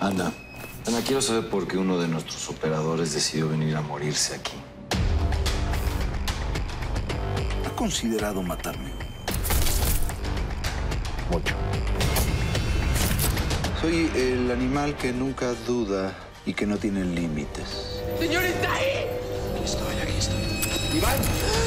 Ana, Ana, quiero saber por qué uno de nuestros operadores decidió venir a morirse aquí. ¿Ha considerado matarme? Mucho. Soy el animal que nunca duda y que no tiene límites. ¡Señor, está ahí! Aquí estoy, aquí estoy. ¡Iván!